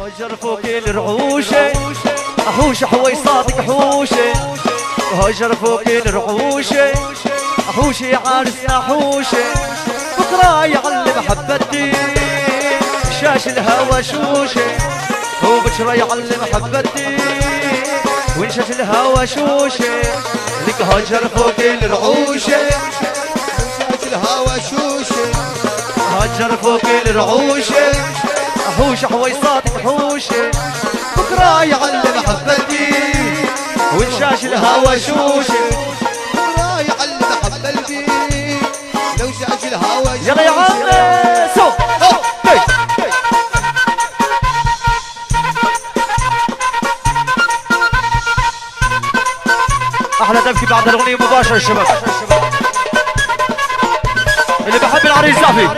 هاجر فوق الرعوشة. أحوش حويصاتك حوشة. هاجر فوق الرعوشة. أحوشي عارسنا حوشة. بكرة يعلم حبتي شاش الهوى شوشة. وبكرة يعلم حبتي وانشاش الهوى شوشة؟ لك هاجر فوق الرعوشة. شاش الهوى شوشة. هاجر فوق الرعوشة. حوش حويصاتك حوشة بكرة يعلم حبتي وانشاش الهوى شوشة بكرة يعلم حب قلبي لو شاش الهوى يلا يا عمي سو. أحلى دبكي بعد الأغنية مباشرة الشباب اللي بحب العريس زافي.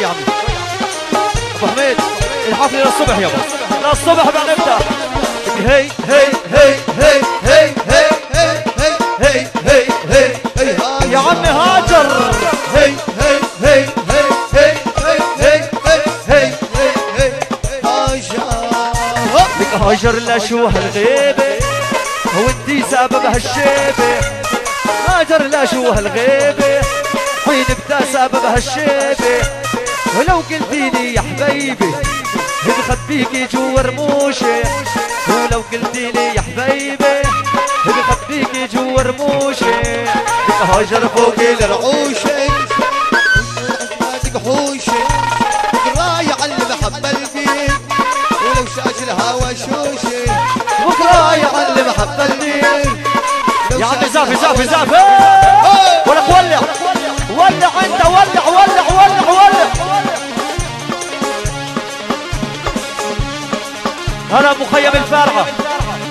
يا عمي ابو حميد الحفله للصبح يابا للصبح بعنبته هي هي هي هي هي هي هي هي هي هي يا عمي هاجر هي هي هي هي هي هي هي هي هاجر لك هاجر لا شو هالغيبة هو انتي سبب هالشيبة هاجر لا شو هالغيبة حين بدا سبب هالشيبة ولو قلتي لي يا حبيبي بخد فيكي جوا رموشي ولو قلتي لي يا حبيبي بخد فيكي جوا رموشي هاجر فوق الرعوشي حوشي. وقراي علم حبة البيت ولو شاش الهوى شوشي وقراي علم حبة البيت يا عمي زافي زافي زافي هلا مخيم الفارعة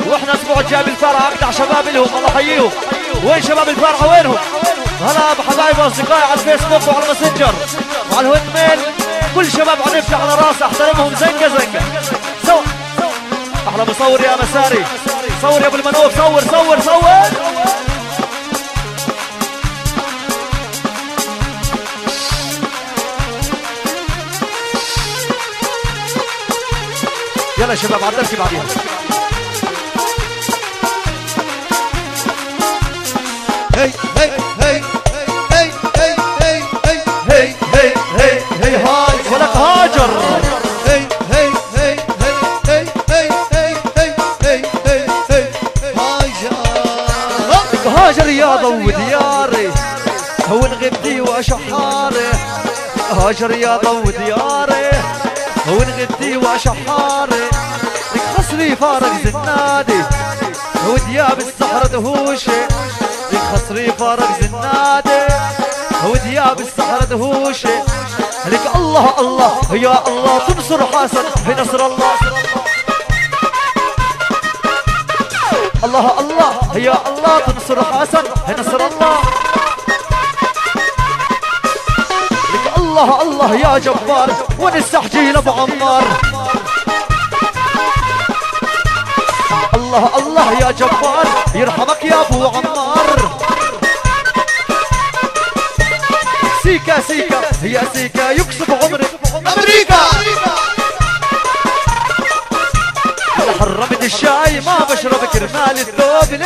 وإحنا أسبوع الجاي بالفارعة اقطع شباب لهم الله يحييهم. وين شباب الفارعة وينهم؟ هلا بحبايب وأصدقائي على الفيسبوك وعلى الماسنجر. وعلى ال Hotmail كل شباب عنفتي على راسي احترمهم. زنقة زنقة سوا أحلى مصور يا مساري. صور يا أبو المنوف. صور صور صور. يلا يا شباب عدلتي بعديها هي هي هي هي هي هي هي هي هي هي هي هاي ولك هاجر هي هي هي هي هي هي هي هي هي هي هاجر لك هاجر رياضة ودياري هو غبتي وشحاري هاجر وشحاري لك خصري فارق زنادي هو دياب السحر دهوشي لك خصري فارق زنادي هو دياب السحر دهوشي لك الله الله يا الله. تنصر حسن في نصر الله. الله الله يا الله. تنصر حسن نصر الله. يا جبار. يرحمك يا أبو عمار. سيكا سيكا. يا سيكا. يكسب عمرك أمريكا. حرمت الشاي. ما بشرب كرمال الثوب اللي